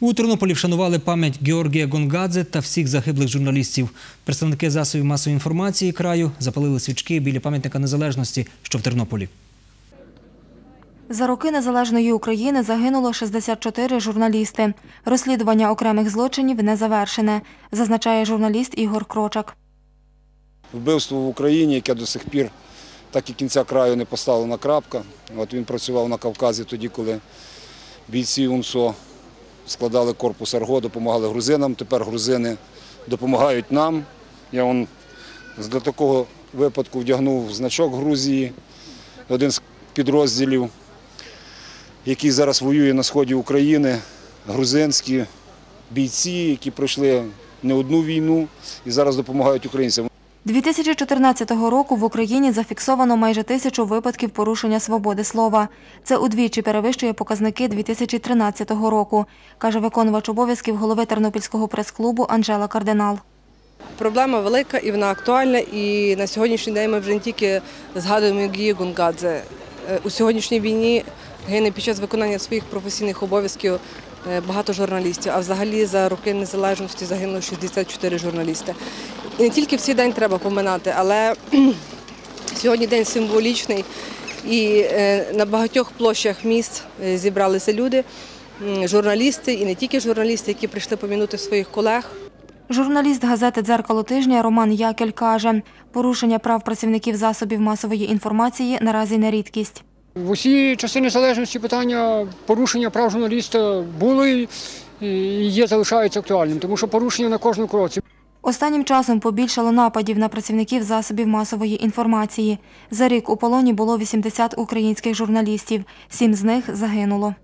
У Тернополі вшанували пам'ять Георгія Гонгадзе та всіх загиблих журналістів. Представники засобів масової інформації краю запалили свічки біля пам'ятника незалежності, що в Тернополі. За роки незалежної України загинуло 64 журналісти. Розслідування окремих злочинів не завершене, зазначає журналіст Ігор Крочак. Вбивство в Україні, яке до сих пір так і кінця краю не поставлена крапка. От він працював на Кавказі тоді, коли бійці УНСО складали корпус Арго, допомагали грузинам. Тепер грузини допомагають нам. Я вон для такого випадку вдягнув значок Грузії, один з підрозділів, який зараз воює на сході України, грузинські бійці, які пройшли не одну війну і зараз допомагають українцям. 2014 року в Україні зафіксовано майже тисячу випадків порушення свободи слова. Це удвічі перевищує показники 2013 року, каже виконувач обов'язків голови Тернопільського прес-клубу Анжела Кардинал. Проблема велика і вона актуальна. І на сьогоднішній день ми вже не тільки згадуємо Гії Гунгадзе. Е, У сьогоднішній війні гине під час виконання своїх професійних обов'язків багато журналістів. А взагалі за роки незалежності загинуло 64 журналісти. І не тільки в цей день треба поминати, але сьогодні день символічний. І е, на багатьох площах міст е, зібралися люди, журналісти і не тільки журналісти, які прийшли помінути своїх колег. Журналіст газети «Дзеркало тижня» Роман Якель каже, порушення прав працівників засобів масової інформації наразі не рідкість. В усі часи незалежності питання порушення прав журналіста були і є, залишаються актуальним, тому що порушення на кожному кроці. Останнім часом побільшало нападів на працівників засобів масової інформації. За рік у полоні було 80 українських журналістів, сім з них загинуло.